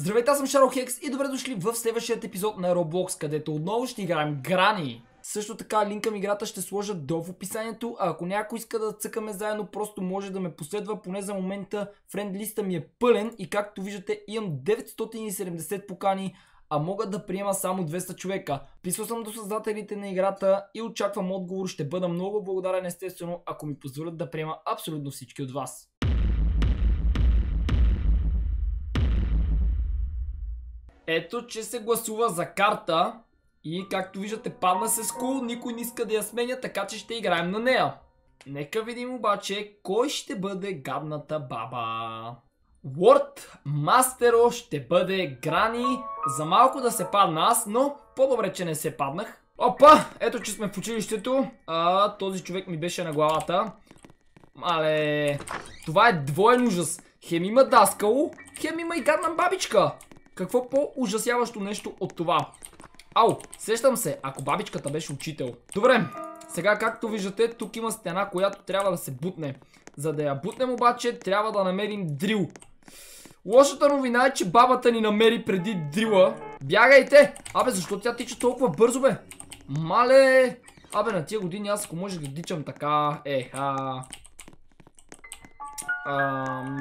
Здравейте, аз съм Шаро Хекс и добре дошли в следващият епизод на Roblox, където отново ще играем Грани. Също така линка към играта ще сложа долу в описанието, а ако някой иска да цъкаме заедно, просто може да ме последва, поне за момента френд листа ми е пълен и както виждате имам 970 покани, а мога да приема само 200 човека. Писал съм до създателите на играта и очаквам отговор, ще бъда много благодарен естествено, ако ми позволят да приема абсолютно всички от вас. Ето, че се гласува за карта и както виждате падна се скул, никой не иска да я сменя, така че ще играем на нея. Нека видим обаче кой ще бъде гадната баба. Word Мастеро ще бъде Грани. За малко да се падна аз, но по-добре, че не се паднах. Опа! Ето, че сме в училището. А, този човек ми беше на главата. Мале... Това е двоен ужас. Хем има даскало, хем има и гадна бабичка. Какво по-ужасяващо нещо от това? Ау, сещам се, ако бабичката беше учител. Добре, сега както виждате, тук има стена, която трябва да се бутне. За да я бутнем обаче, трябва да намерим дрил. Лошата новина е, че бабата ни намери преди дрила. Бягайте! Абе, защо тя тича толкова бързо, бе? Мале! Абе, на тия години аз ако може да дичам така, еха.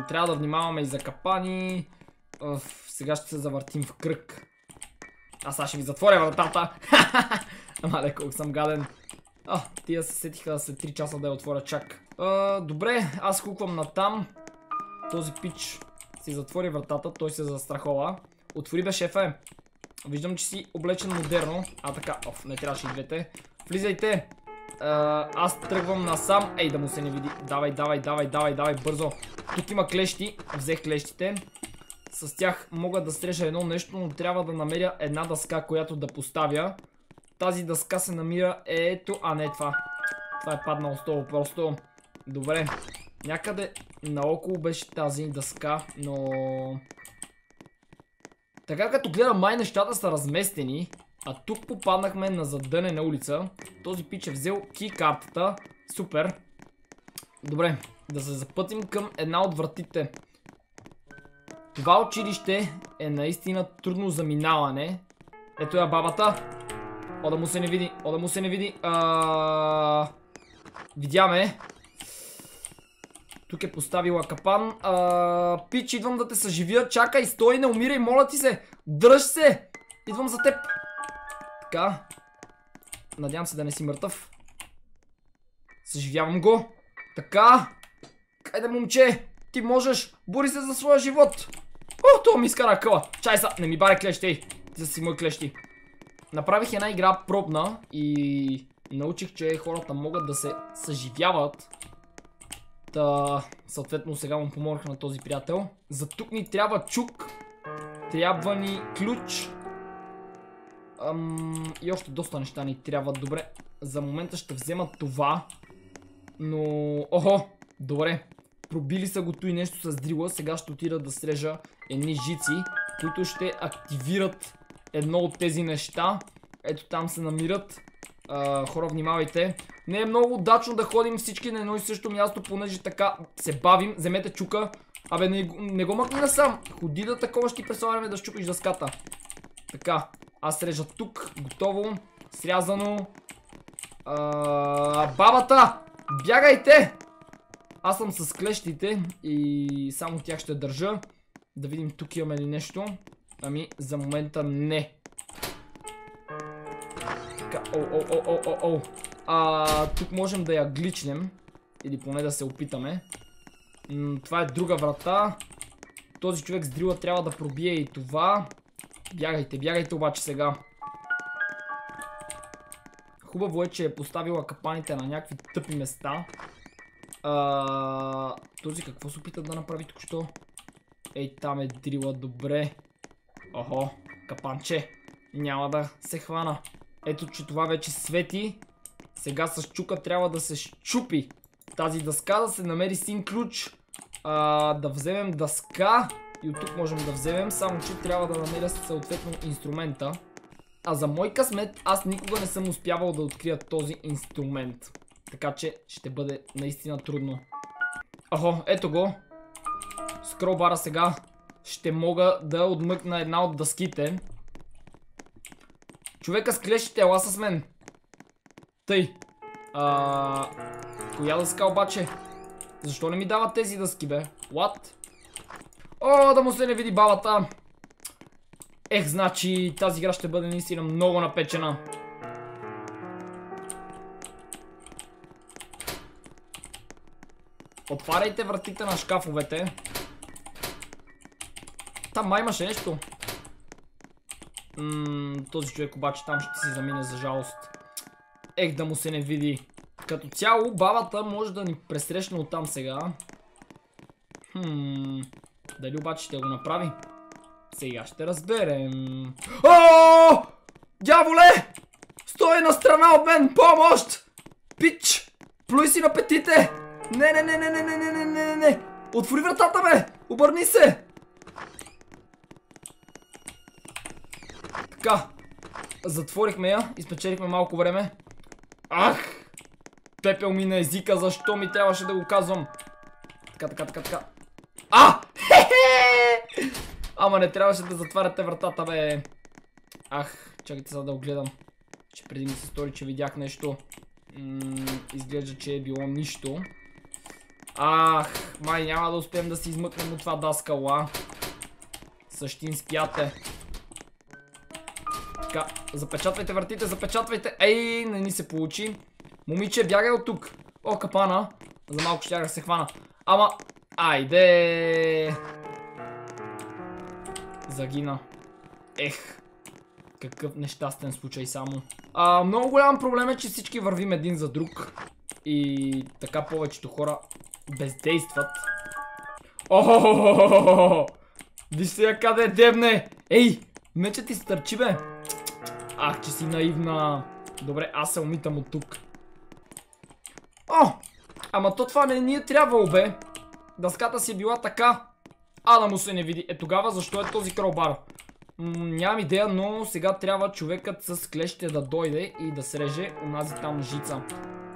трябва да внимаваме и за капани. Оф, сега ще се завъртим в кръг. Аз сега ще ви затворя вратата. Ама колко съм гаден. А, тия се сетиха след 3 часа да я отворя чак. А, добре, аз хуквам на там. Този пич си затвори вратата, той се застрахова. Отвори бе шефа. Виждам, че си облечен модерно. А така, оф, не трябваше и двете. Влизайте. А, аз тръгвам насам. Ей, да му се не види. Давай, давай, давай, давай, давай, бързо. Тук има клещи. Взех клещите. С тях мога да стрежа едно нещо, но трябва да намеря една дъска, която да поставя. Тази дъска се намира ето... А, не това. Това е паднало столу просто. Добре. Някъде наоколо беше тази дъска, но... Така като гледам май нещата са разместени, а тук попаднахме на задънена улица. Този пич е взел ки картата. Супер. Добре, да се запътим към една от вратите. Това училище е наистина трудно за минаване. Ето я бабата. О да му се не види, о да му се не види. А... Видяме. Тук е поставила капан. А... Пич, идвам да те съживя. Чакай, стой, не умирай, моля ти се. Дръж се. Идвам за теб. Така. Надявам се да не си мъртъв. Съживявам го. Така. Кайде, момче. Ти можеш. Бори се за своя живот. О, то ми изкара къла. Чай са, не ми баре клещи. Ти са си мои клещи. Направих една игра пробна и научих, че хората могат да се съживяват. Та, съответно сега му помогнах на този приятел. За тук ни трябва чук. Трябва ни ключ. И още доста неща ни трябва. Добре, за момента ще взема това. Но, охо, добре. Пробили са го и нещо с дрила. Сега ще отида да срежа едни жици, които ще активират едно от тези неща. Ето там се намират. хора, внимавайте. Не е много удачно да ходим всички на едно и също място, понеже така се бавим. Вземете чука. Абе, не, не го мъкни насам. Ходи да такова ще ти представяме да щупиш дъската. Така, аз срежа тук. Готово. Срязано. бабата! Бягайте! Аз съм с клещите и само тях ще държа. Да видим тук имаме ли нещо. Ами, за момента не. Така, о, о, о, о, о, о. А, тук можем да я гличнем. Или поне да се опитаме. това е друга врата. Този човек с дрила трябва да пробие и това. Бягайте, бягайте обаче сега. Хубаво е, че е поставила капаните на някакви тъпи места. А, този какво се опита да направи тук що? Ей, там е дрила, добре. Охо, капанче. Няма да се хвана. Ето, че това вече свети. Сега с чука трябва да се щупи тази дъска, да се намери син ключ. А, да вземем дъска. И от тук можем да вземем, само че трябва да намеря съответно инструмента. А за мой късмет, аз никога не съм успявал да открия този инструмент. Така че ще бъде наистина трудно. Охо, ето го. Скролбара сега ще мога да отмъкна една от дъските. Човека с клещите, ела с мен. Тъй. А, коя дъска обаче? Защо не ми дават тези дъски, бе? What? О, да му се не види бабата. Ех, значи тази игра ще бъде наистина много напечена. Отваряйте вратите на шкафовете. Там май имаше нещо. този човек обаче там ще си замине за жалост. Ех да му се не види. Като цяло бабата може да ни пресрещне оттам сега. Хм... Дали обаче ще го направи? Сега ще разберем. О! Дяволе! Стой на страна от мен! Помощ! Пич! Плюй си на петите! Не, не, не, не, не, не, не, не, не, не! Отвори вратата, бе! Обърни се! Така. Затворихме я и спечелихме малко време. Ах! Пепел ми на езика, защо ми трябваше да го казвам? Така, така, така, така. А! Хе-хе! Ама не трябваше да затваряте вратата, бе. Ах, чакайте сега да го гледам. Че преди ми се стори, че видях нещо. изглежда, че е било нищо. Ах, май няма да успеем да си измъкнем от това даскала. Същинскияте. Така, запечатвайте вратите, запечатвайте. Ей, не ни се получи. Момиче, бягай от тук. О, капана. За малко ще да се хвана. Ама, айде. Загина. Ех. Какъв нещастен случай само. А, много голям проблем е, че всички вървим един за друг. И така повечето хора бездействат. Охо! Виж сега къде е дебне! Ей! Мече ти стърчи бе! Ах, че си наивна! Добре, аз се умитам от тук. О! Ама то това не ни е трябвало бе! Дъската си е била така. А да му се не види. Е тогава защо е този кролбар? нямам идея, но сега трябва човекът с клещите да дойде и да среже онази там жица.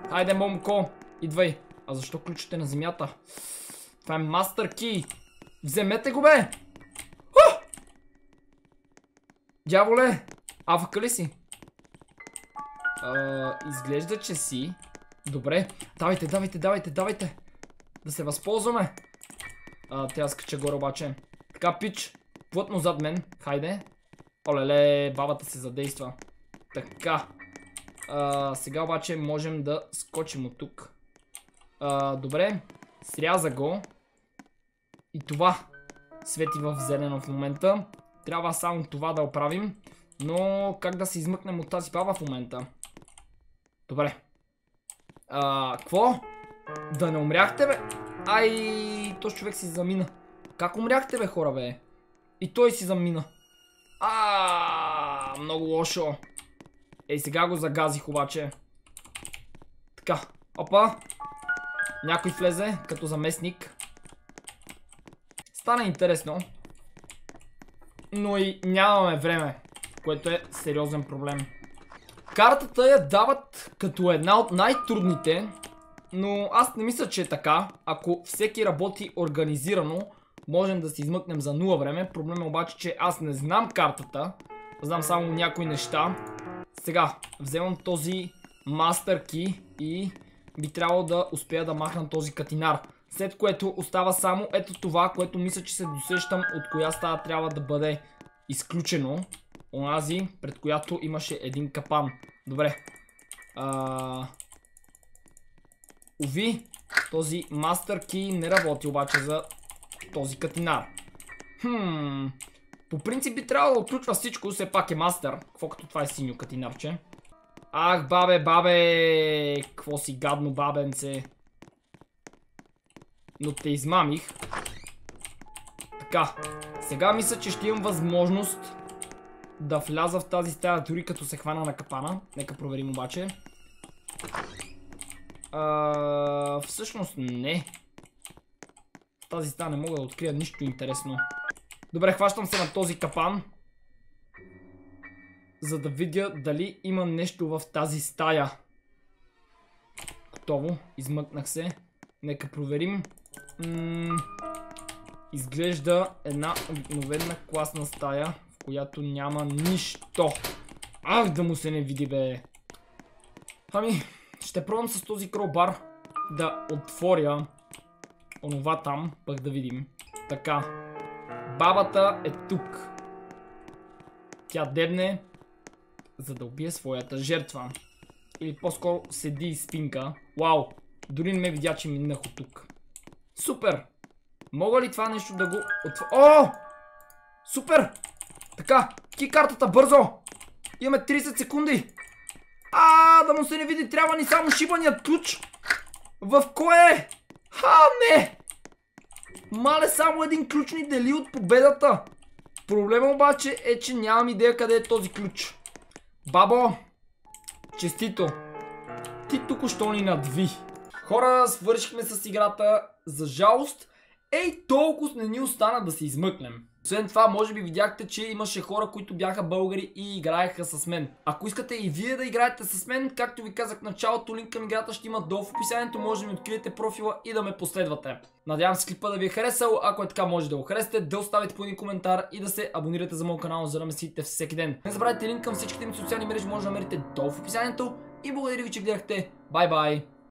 Хайде, момко, идвай. А защо ключите на земята? Това е мастер ки. Вземете го, бе! О! Дяволе! Авака ли си? А, изглежда, че си. Добре. Давайте, давайте, давайте, давайте. Да се възползваме. А, трябва скача горе обаче. Така, пич. Плътно зад мен. Хайде. Олеле, бабата се задейства. Така. А, сега обаче можем да скочим от тук. Добре. Сряза го. И това свети в зелено в момента. Трябва само това да оправим. Но как да се измъкнем от тази баба в момента? Добре. А, какво? Да не умряхте, бе? Ай, този човек си замина. Как умряхте, бе, хора, бе? И той си замина. А, много лошо. Ей, сега го загазих обаче. Така, опа. Някой влезе като заместник. Стана интересно. Но и нямаме време, което е сериозен проблем. Картата я дават като една от най-трудните, но аз не мисля, че е така. Ако всеки работи организирано, можем да си измъкнем за нула време. Проблем е обаче, че аз не знам картата. Знам само някои неща. Сега, вземам този мастер ки и би трябвало да успея да махна този катинар. След което остава само ето това, което мисля, че се досещам от коя стая трябва да бъде изключено. Онази, пред която имаше един капан. Добре. А... Ови, този мастер ки не работи обаче за този катинар. Хм... По принцип би трябвало да отключва всичко, все пак е мастер. Какво като това е синьо катинарче? Ах, бабе, бабе! Кво си гадно бабенце? Но те измамих. Така, сега мисля, че ще имам възможност да вляза в тази стая дори като се хвана на капана. Нека проверим обаче. А, всъщност не. В тази стая не мога да открия нищо интересно. Добре, хващам се на този капан. За да видя дали има нещо в тази стая. Готово, измъкнах се. Нека проверим. изглежда една обикновена класна стая, в която няма нищо. Ах, да му се не види, бе. Ами, ще пробвам с този кролбар да отворя онова там, пък да видим. Така. Бабата е тук. Тя дебне, за да убие своята жертва. Или по-скоро седи и спинка. Вау! Дори не ме видя, че минах от тук. Супер! Мога ли това нещо да го отворя? О! Супер! Така, ки картата бързо! Имаме 30 секунди! А, да му се не види, трябва ни само шибаният ключ! В кое? Ха, не! Мале, само един ключ ни дели от победата! Проблема обаче е, че нямам идея къде е този ключ. Бабо, честито. Ти тук що ни надви. Хора, свършихме с играта. За жалост, ей толкова не ни остана да се измъкнем. Освен това, може би видяхте, че имаше хора, които бяха българи и играеха с мен. Ако искате и вие да играете с мен, както ви казах в началото, линк към играта ще има долу в описанието, може да ми откриете профила и да ме последвате. Надявам се клипа да ви е харесал, ако е така може да го харесате, да оставите по един коментар и да се абонирате за моят канал, за да ме следите всеки ден. Не забравяйте линк към всичките ми социални мрежи, може да намерите долу в описанието и благодаря ви, че гледахте. Бай бай!